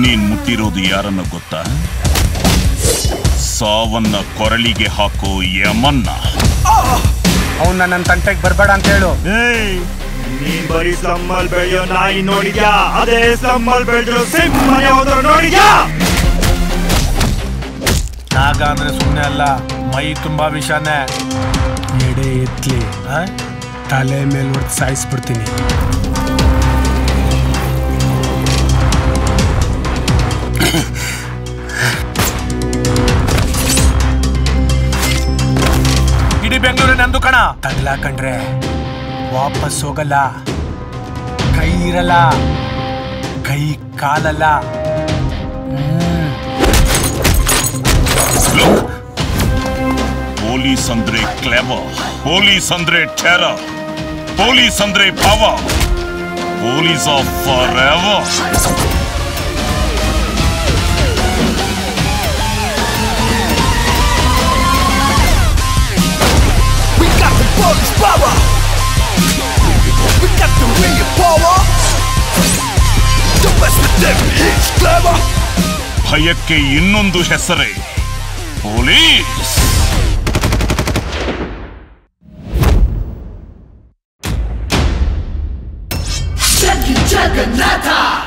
ನೀನ್ ಮುಟ್ಟಿರೋದು ಯಾರನ್ನ ಗೊತ್ತಾ? ಸಾವನ್ನ ಕೊರಳಿಗೆ ಹಾಕೋ ಯಮನ್ನ. ಅವನ್ನ ನನ್ನ ತಂಟೆಗೆ ಬರ್ಬೇಡ ಅಂತ ಹೇಳು. ಏಯ್ ನೀನ್ ಬರೀ ಸ್ಲಮ್ಮಲ್ ಬೆಳೆಯೋ ನಾಯಿ ನೋಡಿದ್ಯಾ? ಅದೇ ಸ್ಲಮ್ಮಲ್ ಬೆಳೆದಿರೋ ಸಿಂಹ ನೋಡಿದ್ಯಾ? ನಾಗ ಅಂದ್ರೆ ಸುಮ್ಮನೆ ಅಲ್ಲ ಮೈ ತುಂಬಾ ವಿಷಾನೆ. ಎಡೆ ಎತ್ಲಿ ಆ? ತಲೆ ಮೇಲೆ ಹೊಡೆದು ಸಾಯಿಸ್ಬಿಡ್ತೀನಿ. ನಂದು ಕಣ. ತಗ್ಲಾಕಂಡ್ರೆ ವಾಪಸ್ ಹೋಗಲ್ಲ. ಕೈ ಇರಲ್ಲ. ಕೈ ಕಾಲಲ್ಲ. ಪೊಲೀಸ್ ಅಂದ್ರೆ ಕ್ಲೆವರ್ ಪೊಲೀಸ್ ಅಂದ್ರೆ ಟೆರರ್ ಪೊಲೀಸ್ ಅಂದ್ರೆ power police of forever. this power We got the real power Don't mess with them, he's clever 하얗게 있는도 햇살에 폴리스 Juggernaut!